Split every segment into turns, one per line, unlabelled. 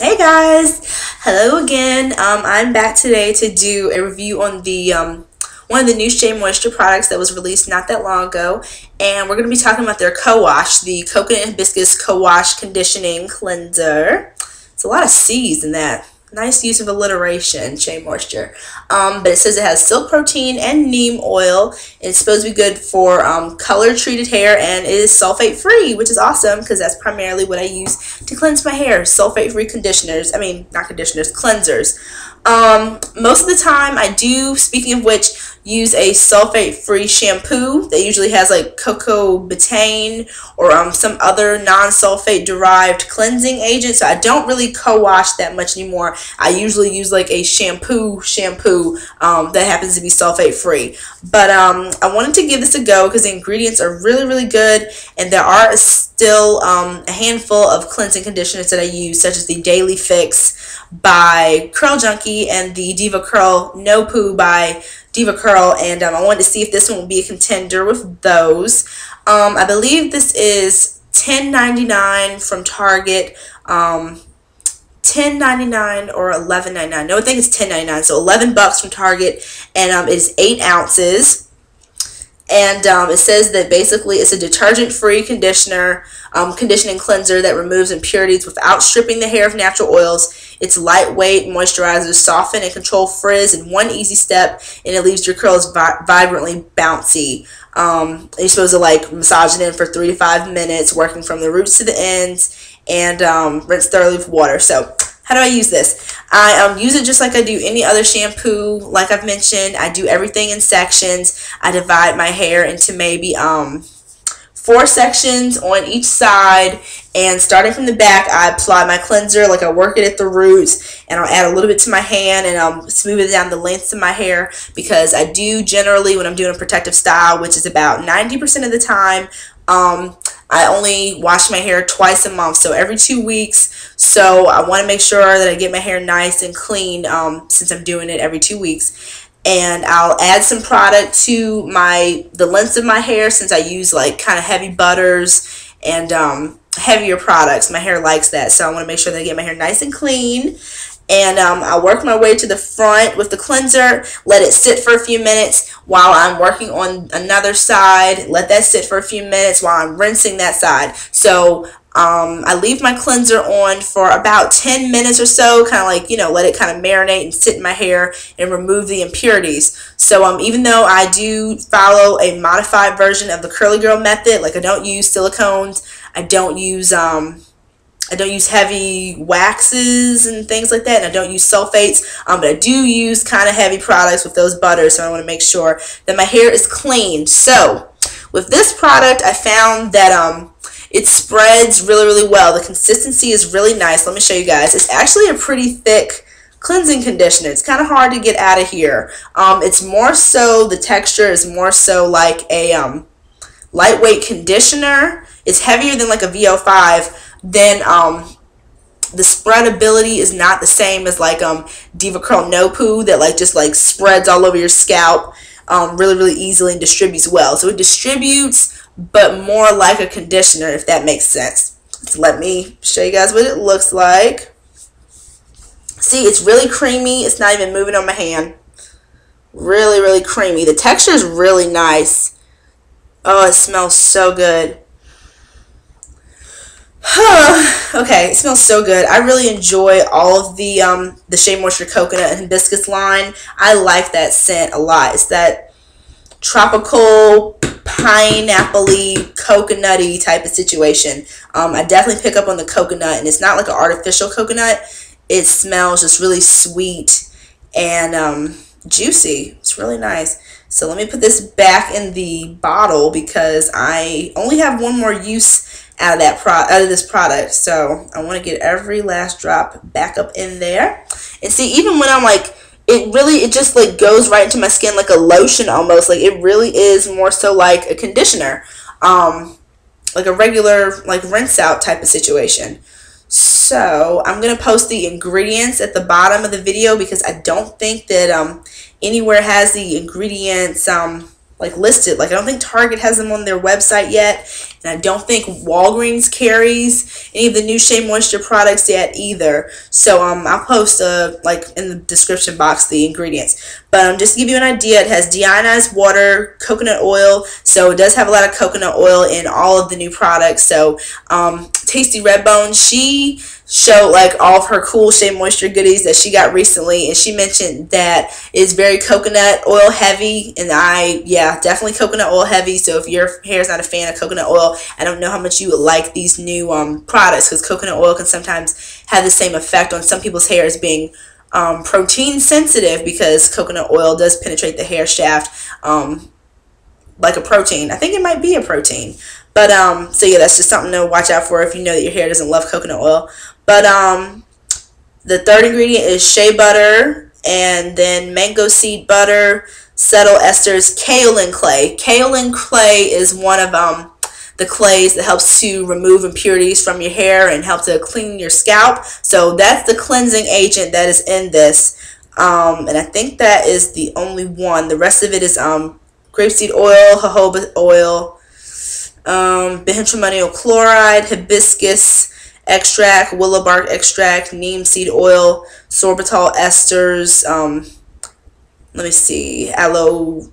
Hey guys, hello again. Um, I'm back today to do a review on the um, one of the new Shea Moisture products that was released not that long ago, and we're going to be talking about their co-wash, the Coconut Hibiscus Co-Wash Conditioning Cleanser. It's a lot of C's in that. Nice use of alliteration, Shea Moisture. Um, but it says it has silk protein and neem oil. It's supposed to be good for um, color treated hair and it is sulfate free, which is awesome because that's primarily what I use to cleanse my hair. Sulfate free conditioners. I mean, not conditioners, cleansers. Um, most of the time I do, speaking of which, use a sulfate-free shampoo that usually has like coco betaine or um, some other non-sulfate derived cleansing agent. So I don't really co-wash that much anymore. I usually use like a shampoo shampoo um, that happens to be sulfate-free. But um, I wanted to give this a go because the ingredients are really, really good and there are still um, a handful of cleansing conditioners that I use such as the Daily Fix by Curl Junkie and the DevaCurl No Poo by DevaCurl. and um, I wanted to see if this one would be a contender with those. Um, I believe this is $10.99 from Target. Um, $10.99 or $11.99. No, I think it's $10.99. So 11 bucks from Target, and um, it's 8 ounces. And um, it says that basically it's a detergent-free conditioner, um, conditioning cleanser that removes impurities without stripping the hair of natural oils. It's lightweight, moisturizes, soften, and control frizz in one easy step, and it leaves your curls vi vibrantly bouncy. Um, you're supposed to like massage it in for three to five minutes, working from the roots to the ends, and um, rinse thoroughly with water. So how do I use this? I um, use it just like I do any other shampoo. Like I've mentioned, I do everything in sections. I divide my hair into maybe um, four sections on each side. And starting from the back, I apply my cleanser. Like I work it at the roots. And I'll add a little bit to my hand and I'll smooth it down the lengths of my hair. Because I do generally, when I'm doing a protective style, which is about 90% of the time, um, I only wash my hair twice a month, so every two weeks. So I want to make sure that I get my hair nice and clean um, since I'm doing it every two weeks. And I'll add some product to my the lengths of my hair since I use like kind of heavy butters and um, heavier products. My hair likes that, so I want to make sure that I get my hair nice and clean and um, I'll work my way to the front with the cleanser, let it sit for a few minutes while I'm working on another side, let that sit for a few minutes while I'm rinsing that side. So um, I leave my cleanser on for about 10 minutes or so, kind of like, you know, let it kind of marinate and sit in my hair and remove the impurities. So um, even though I do follow a modified version of the curly girl method, like I don't use silicones, I don't use um, I don't use heavy waxes and things like that, and I don't use sulfates, um, but I do use kind of heavy products with those butters, so I want to make sure that my hair is clean. So, with this product, I found that um, it spreads really, really well. The consistency is really nice. Let me show you guys. It's actually a pretty thick cleansing conditioner. It's kind of hard to get out of here. Um, it's more so, the texture is more so like a um, lightweight conditioner. It's heavier than like a VO5, then um, the spreadability is not the same as like um DevaCurl No Poo that like just like spreads all over your scalp um, really really easily and distributes well. So it distributes but more like a conditioner if that makes sense. So let me show you guys what it looks like. See, it's really creamy. It's not even moving on my hand. Really, really creamy. The texture is really nice. Oh, it smells so good. Okay, it smells so good. I really enjoy all of the um, the Shea Moisture Coconut and Hibiscus line. I like that scent a lot. It's that tropical, pineapple-y, coconutty type of situation. Um, I definitely pick up on the coconut, and it's not like an artificial coconut. It smells just really sweet and um, juicy. It's really nice. So let me put this back in the bottle because I only have one more use out of that pro out of this product. So I want to get every last drop back up in there. And see, even when I'm like, it really, it just like goes right into my skin like a lotion almost. Like it really is more so like a conditioner. Um, like a regular like rinse out type of situation. So I'm to post the ingredients at the bottom of the video because I don't think that um, anywhere has the ingredients um, like listed. Like I don't think Target has them on their website yet, and I don't think Walgreens carries any of the new Shea Moisture products yet either. So um, I'll post uh like in the description box the ingredients. But um, just to give you an idea, it has deionized water, coconut oil. So it does have a lot of coconut oil in all of the new products. So um, Tasty Redbone, she showed like all of her cool Shea Moisture goodies that she got recently, and she mentioned that it's very coconut oil heavy, and I yeah definitely coconut oil heavy. So if your hair is not a fan of coconut oil, I don't know how much you would like these new um, products because coconut oil can sometimes have the same effect on some people's hair as being um, protein sensitive because coconut oil does penetrate the hair shaft um, like a protein. I think it might be a protein. But um, so yeah, that's just something to watch out for if you know that your hair doesn't love coconut oil. But um, the third ingredient is shea butter and then mango seed butter, cetyl esters, kaolin clay. Kaolin clay is one of um, the clays that helps to remove impurities from your hair and help to clean your scalp. So that's the cleansing agent that is in this. Um, and I think that is the only one. The rest of it is um, grapeseed oil, jojoba oil, um, benzoyl chloride, hibiscus, extract, willow bark extract, neem seed oil, sorbitol esters, um, let me see, aloe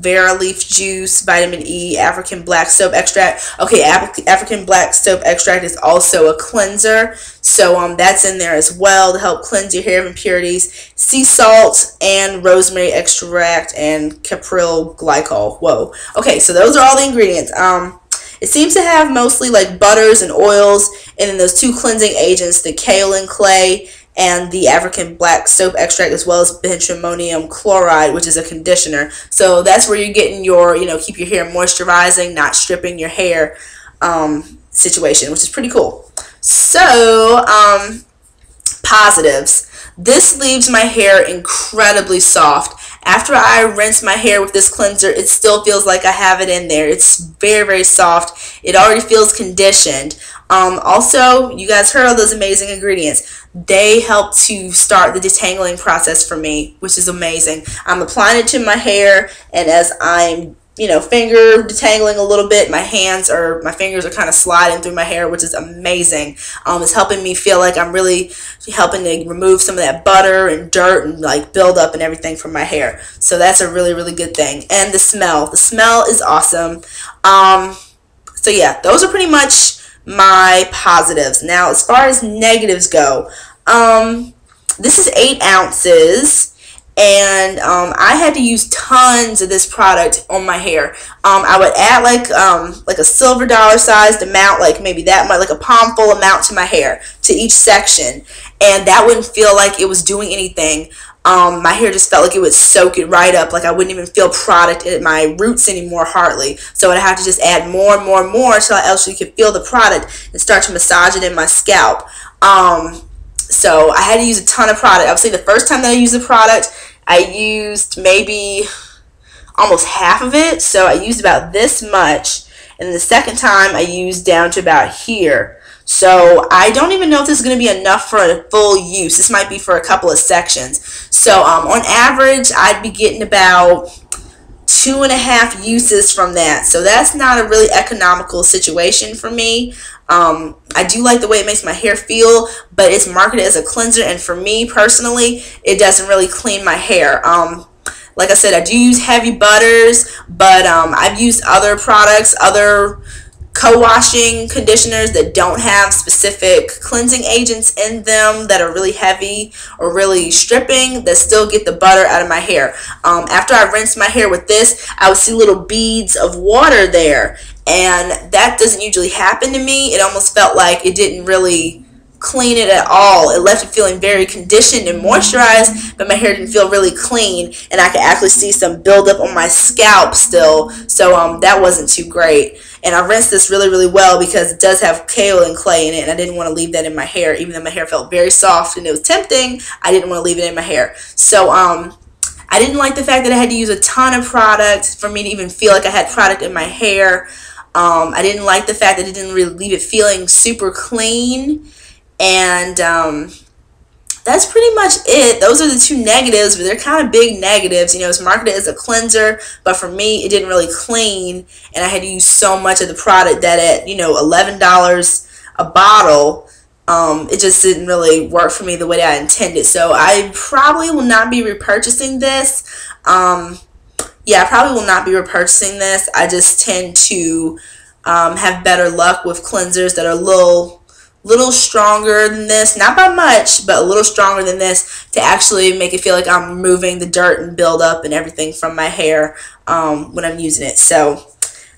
vera leaf juice, vitamin E, African black soap extract. Okay, African black soap extract is also a cleanser, so um, that's in there as well to help cleanse your hair of impurities. Sea salt and rosemary extract and capryl glycol. Whoa. Okay, so those are all the ingredients. Um, it seems to have mostly like butters and oils, and then those two cleansing agents, the kaolin clay and the African black soap extract, as well as benzimonium chloride, which is a conditioner. So that's where you're getting your, you know, keep your hair moisturizing, not stripping your hair um, situation, which is pretty cool. So, um, positives. This leaves my hair incredibly soft. After I rinse my hair with this cleanser, it still feels like I have it in there. It's very, very soft. It already feels conditioned. Um, also, you guys heard all those amazing ingredients. They help to start the detangling process for me, which is amazing. I'm applying it to my hair, and as I'm you know, finger detangling a little bit. My hands or my fingers are kind of sliding through my hair, which is amazing. Um, it's helping me feel like I'm really helping to remove some of that butter and dirt and like build up and everything from my hair. So that's a really, really good thing. And the smell. The smell is awesome. Um, so yeah, those are pretty much my positives. Now, as far as negatives go, um, this is eight ounces and um, I had to use tons of this product on my hair. Um, I would add like um, like a silver dollar sized amount, like maybe that much, like a palm full amount to my hair to each section, and that wouldn't feel like it was doing anything. Um, my hair just felt like it would soak it right up, like I wouldn't even feel product at my roots anymore hardly. So I'd have to just add more and more and more until I actually could feel the product and start to massage it in my scalp. Um, so I had to use a ton of product. I would say the first time that I used the product, I used maybe almost half of it. So I used about this much. And the second time I used down to about here. So I don't even know if this is going to be enough for a full use. This might be for a couple of sections. So um, on average, I'd be getting about two and a half uses from that. So that's not a really economical situation for me. Um, I do like the way it makes my hair feel, but it's marketed as a cleanser, and for me personally, it doesn't really clean my hair. Um, like I said, I do use heavy butters, but um, I've used other products, other co-washing conditioners that don't have specific cleansing agents in them that are really heavy or really stripping that still get the butter out of my hair. Um, after I rinse my hair with this, I would see little beads of water there and that doesn't usually happen to me. It almost felt like it didn't really clean it at all. It left it feeling very conditioned and moisturized, but my hair didn't feel really clean, and I could actually see some buildup on my scalp still. So um, that wasn't too great. And I rinsed this really, really well because it does have kaolin clay in it, and I didn't want to leave that in my hair, even though my hair felt very soft and it was tempting. I didn't want to leave it in my hair. So um, I didn't like the fact that I had to use a ton of product for me to even feel like I had product in my hair. Um, I didn't like the fact that it didn't really leave it feeling super clean. And um, that's pretty much it. Those are the two negatives, but they're kind of big negatives. You know, it's marketed as a cleanser, but for me, it didn't really clean, and I had to use so much of the product that at, you know, $11 a bottle, um, it just didn't really work for me the way that I intended. So I probably will not be repurchasing this. Um, yeah, I probably will not be repurchasing this. I just tend to um, have better luck with cleansers that are a little little stronger than this, not by much, but a little stronger than this to actually make it feel like I'm removing the dirt and buildup and everything from my hair um, when I'm using it. So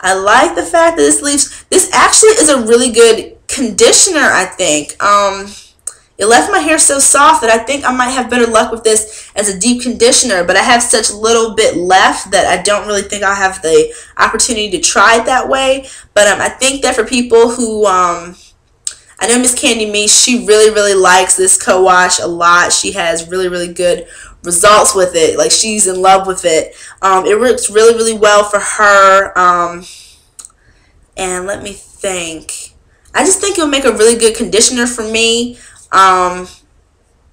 I like the fact that this leaves, this actually is a really good conditioner, I think. Um, it left my hair so soft that I think I might have better luck with this as a deep conditioner, but I have such little bit left that I don't really think I'll have the opportunity to try it that way. But um, I think that for people who, um, I know Miss Candy Me, she really, really likes this co-wash a lot. She has really, really good results with it. Like, she's in love with it. Um, it works really, really well for her. Um, and let me think. I just think it'll make a really good conditioner for me. Um,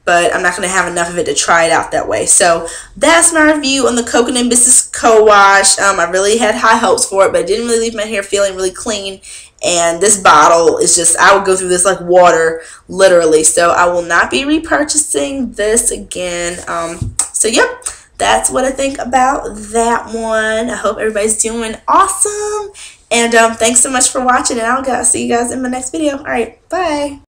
but I'm not going to have enough of it to try it out that way. So that's my review on the Coconut Hibiscus Co-Wash. Um, I really had high hopes for it, but it didn't really leave my hair feeling really clean. And this bottle is just, I would go through this like water, literally. So I will not be repurchasing this again. Um, so yep, that's what I think about that one. I hope everybody's doing awesome. And um, thanks so much for watching, and I'll see you guys in my next video. All right, bye.